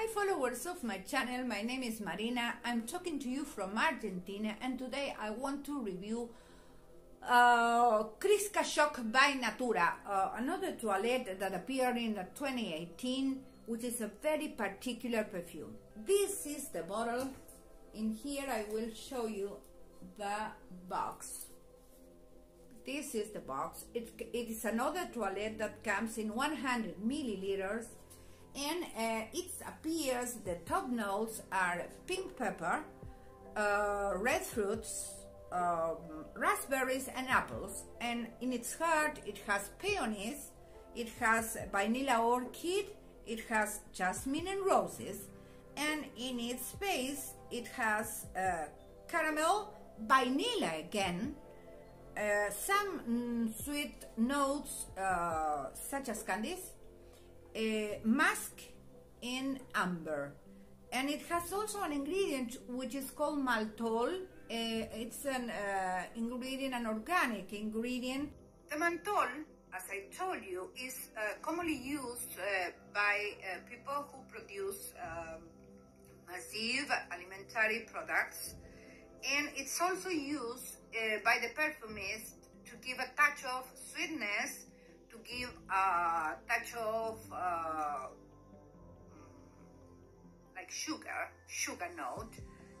Hi followers of my channel, my name is Marina. I'm talking to you from Argentina and today I want to review uh, Kriska Shock by Natura, uh, another toilette that appeared in 2018 which is a very particular perfume. This is the bottle. In here I will show you the box. This is the box. It, it is another toilette that comes in 100 milliliters and uh, it appears the top notes are pink pepper, uh, red fruits, um, raspberries and apples. And in its heart it has peonies, it has vanilla orchid, it has jasmine and roses. And in its base it has uh, caramel, vanilla again, uh, some mm, sweet notes uh, such as candies, a musk in amber. And it has also an ingredient which is called maltol. Uh, it's an uh, ingredient an organic ingredient. The maltol as i told you is uh, commonly used uh, by uh, people who produce um, massive alimentary products. And it's also used uh, by the perfumist to give a touch of sweetness to give a touch of uh, like sugar, sugar note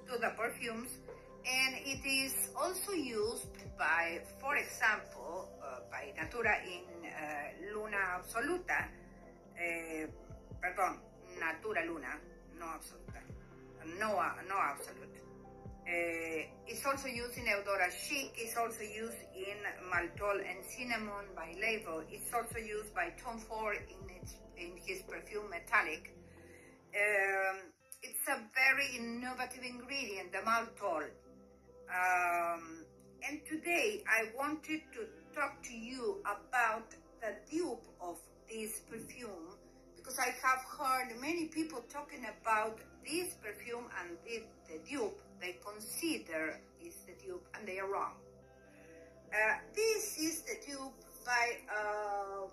to the perfumes. And it is also used by, for example, uh, by Natura in uh, Luna Absoluta, uh, pardon, Natura Luna, no Absoluta, no, no Absolute. Uh, it's also used in Eudora Chic, it's also used in Maltol and Cinnamon by Label, it's also used by Tom Ford in, its, in his perfume Metallic. Um, it's a very innovative ingredient, the maltol. Um, and today I wanted to talk to you about the dupe of this perfume because I have heard many people talking about this perfume and this, the dupe they consider is the tube and they are wrong. Uh, this is the tube by uh,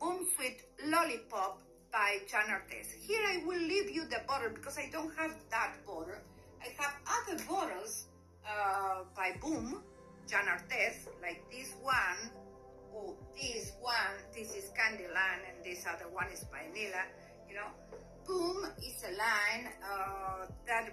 Boum Sweet Lollipop by Jeanne Arthes. Here I will leave you the bottle because I don't have that bottle. I have other bottles uh, by Boum, Jeanne Arthes, like this one, or this one, this is Candyland, and this other one is Vanilla, you know. Boum is a line uh, that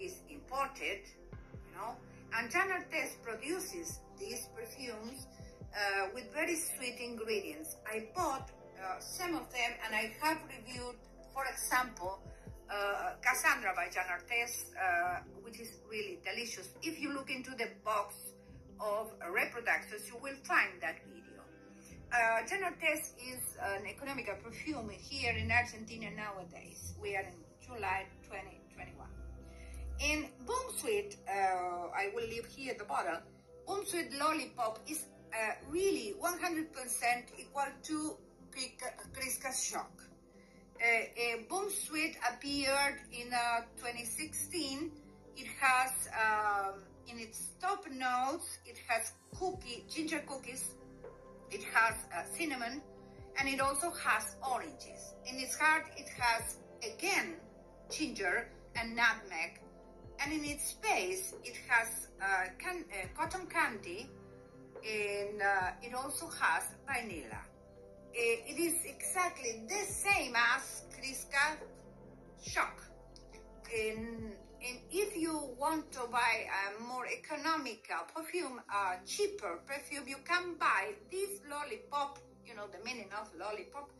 is imported, you know, and Jeanne Arthes produces these perfumes uh, with very sweet ingredients. I bought uh, some of them and I have reviewed, for example, uh, Cassandra by Jeanne Arthes, uh, which is really delicious. If you look into the box of reproductions, you will find that video. Uh, Jeanne Arthes is an economical perfume here in Argentina nowadays. We are in July 2021. In Boum Sweet, uh, I will leave here the bottle, Boum Sweet Lollipop is uh, really 100% equal to Kriska Shock. Uh, Boum Sweet appeared in uh, 2016. It has, um, in its top notes, it has cookie, ginger cookies, it has uh, cinnamon, and it also has oranges. In its heart, it has, again, ginger and nutmeg. And in its base, it has uh, can, uh, cotton candy, and uh, it also has vanilla. Eh, it is exactly the same as Kriska Shock. And, and if you want to buy a more economical perfume, a cheaper perfume, you can buy this lollipop, you know, the meaning of lollipop,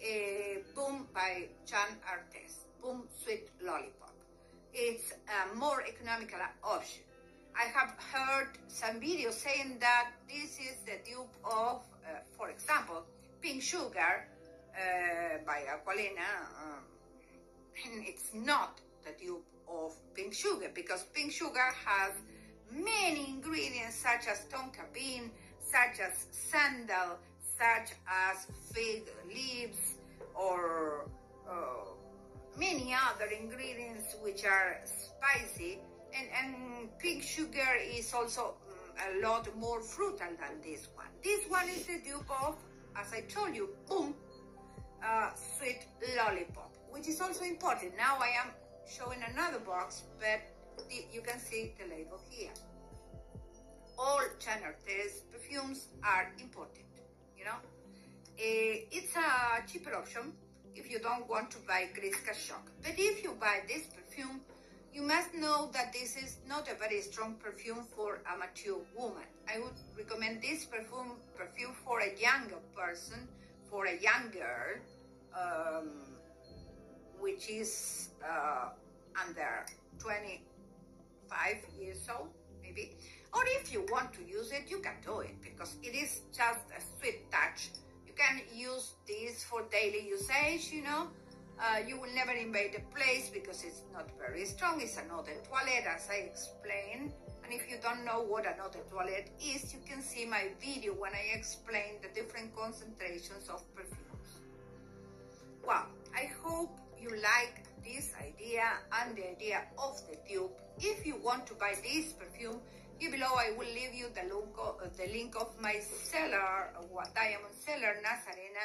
uh, Boum by Jeanne Arthes, Boum Sweet Lollipop. It's a more economical option. I have heard some videos saying that this is the dupe of, uh, for example, Pink Sugar uh, by Aquolina, um, and it's not the dupe of Pink Sugar because Pink Sugar has many ingredients such as tonka bean, such as sandal, such as fig leaves, or uh, many other ingredients which are spicy. And, and pink sugar is also um, a lot more fruital than this one. This one is the dupe of as I told you, boum, uh, sweet lollipop. which is also important. Now I am showing another box, but you can see the label here. All Chanel test perfumes are imported, you know. Uh, it's a cheaper option if you don't want to buy Kriska Shock. But if you buy this perfume, you must know that this is not a very strong perfume for a mature woman. I would recommend this perfume perfume for a younger person, for a young girl, um, which is uh, under 25 years old, maybe. Or if you want to use it, you can do it because it is just a sweet touch. Can use this for daily usage, you know. Uh, you will never invade the place because it's not very strong. It's an eau de as I explained. And if you don't know what an eau de is, you can see my video when I explain the different concentrations of perfumes. Well, I hope you like this idea and the idea of the tube. If you want to buy this perfume, here below I will leave you the link of, the link of my seller, uh, diamond seller, Nazarena.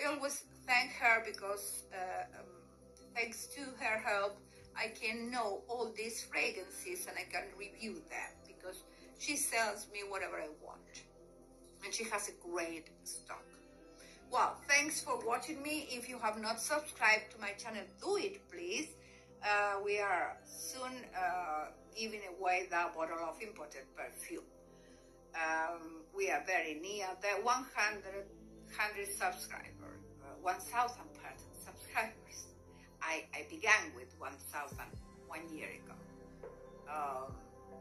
I always thank her because uh, um, thanks to her help, I can know all these fragrances and I can review them because she sells me whatever I want. And she has a great stock. Well, thanks for watching me. If you have not subscribed to my channel, do it, please. Uh, we are soon uh, giving away that bottle of imported perfume. Um, we are very near the 100, 100 subscribers, uh, 1,000 subscribers. I, I began with 1,000 one year ago. Um,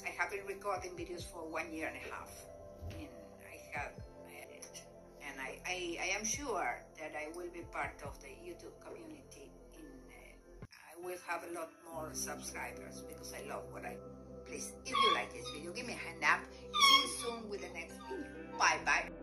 I have been recording videos for one year and a half. And I have and I, I, I, am sure that I will be part of the YouTube will have a lot more subscribers because I love what I. do. Please, if you like this video, give me a hand up. See you soon with the next video. Bye bye.